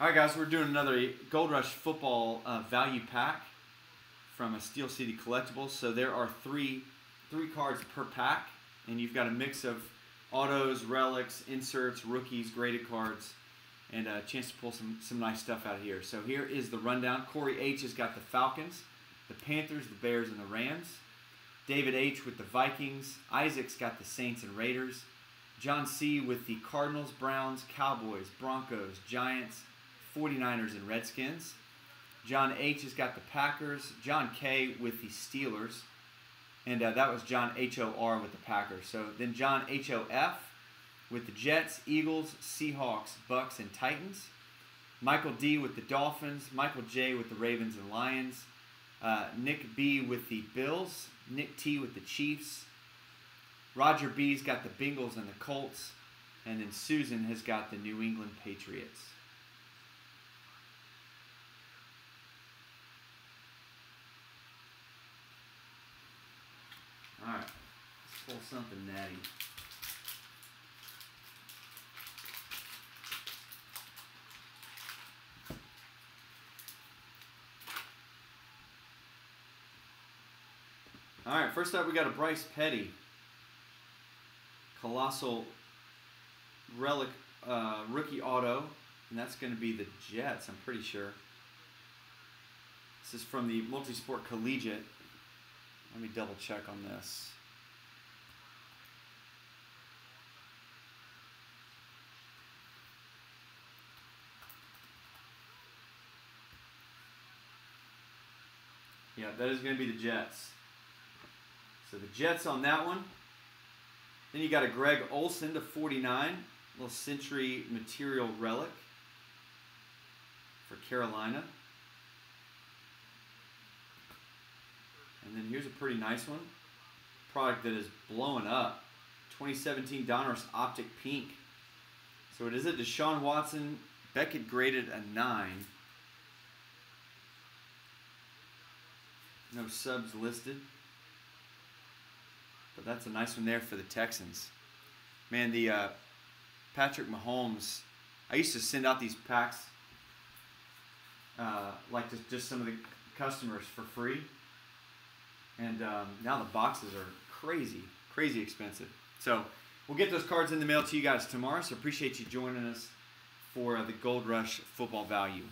All right, guys, we're doing another Gold Rush football uh, value pack from a Steel City Collectibles. So there are three three cards per pack, and you've got a mix of autos, relics, inserts, rookies, graded cards, and a chance to pull some some nice stuff out of here. So here is the rundown. Corey H has got the Falcons, the Panthers, the Bears, and the Rams. David H with the Vikings. Isaac's got the Saints and Raiders. John C with the Cardinals, Browns, Cowboys, Broncos, Giants, 49ers and Redskins. John H has got the Packers. John K with the Steelers. And uh, that was John H-O-R with the Packers. So then John H-O-F with the Jets, Eagles, Seahawks, Bucks, and Titans. Michael D with the Dolphins. Michael J with the Ravens and Lions. Uh, Nick B with the Bills. Nick T with the Chiefs. Roger B's got the Bengals and the Colts. And then Susan has got the New England Patriots. Alright, let's pull something natty. Alright, first up we got a Bryce Petty. Colossal Relic uh, rookie auto. And that's going to be the Jets, I'm pretty sure. This is from the Multisport Collegiate. Let me double check on this. Yeah, that is going to be the Jets. So the Jets on that one. Then you got a Greg Olsen to 49, little Century Material Relic for Carolina. And then here's a pretty nice one. Product that is blowing up. 2017 Donruss Optic Pink. So it is a Deshaun Watson. Beckett graded a 9. No subs listed. But that's a nice one there for the Texans. Man, the uh, Patrick Mahomes, I used to send out these packs, uh, like to just some of the customers for free. And um, now the boxes are crazy, crazy expensive. So we'll get those cards in the mail to you guys tomorrow. So appreciate you joining us for the Gold Rush football value.